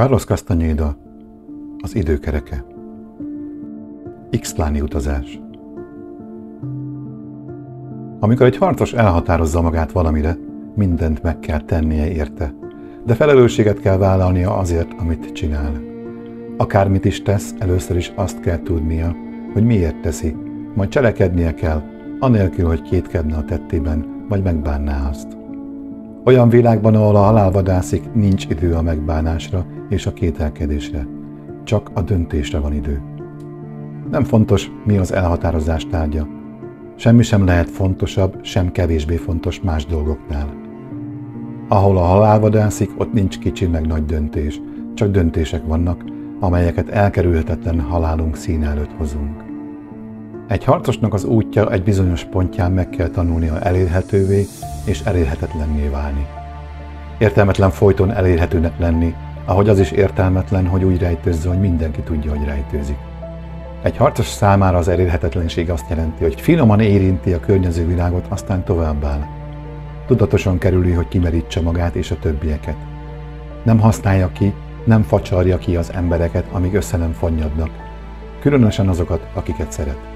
Carlos Castaneda, az időkereke. x utazás. Amikor egy harcos elhatározza magát valamire, mindent meg kell tennie érte, de felelősséget kell vállalnia azért, amit csinál. Akármit is tesz, először is azt kell tudnia, hogy miért teszi, majd cselekednie kell, anélkül, hogy kétkedne a tettében, vagy megbánná azt. Olyan világban, ahol a halál vadászik, nincs idő a megbánásra és a kételkedésre. Csak a döntésre van idő. Nem fontos, mi az elhatározás tárgya. Semmi sem lehet fontosabb, sem kevésbé fontos más dolgoknál. Ahol a halál vadászik, ott nincs kicsi meg nagy döntés, csak döntések vannak, amelyeket elkerülhetetlen halálunk szín előtt hozunk. Egy harcosnak az útja egy bizonyos pontján meg kell tanulnia elérhetővé és elérhetetlenné válni. Értelmetlen folyton elérhetőnek lenni, ahogy az is értelmetlen, hogy úgy rejtőzze, hogy mindenki tudja, hogy rejtőzik. Egy harcos számára az elérhetetlenség azt jelenti, hogy finoman érinti a környező világot, aztán továbbáll. Tudatosan kerüli, hogy kimerítse magát és a többieket. Nem használja ki, nem facsarja ki az embereket, amíg össze nem fonnyadnak, különösen azokat, akiket szeret.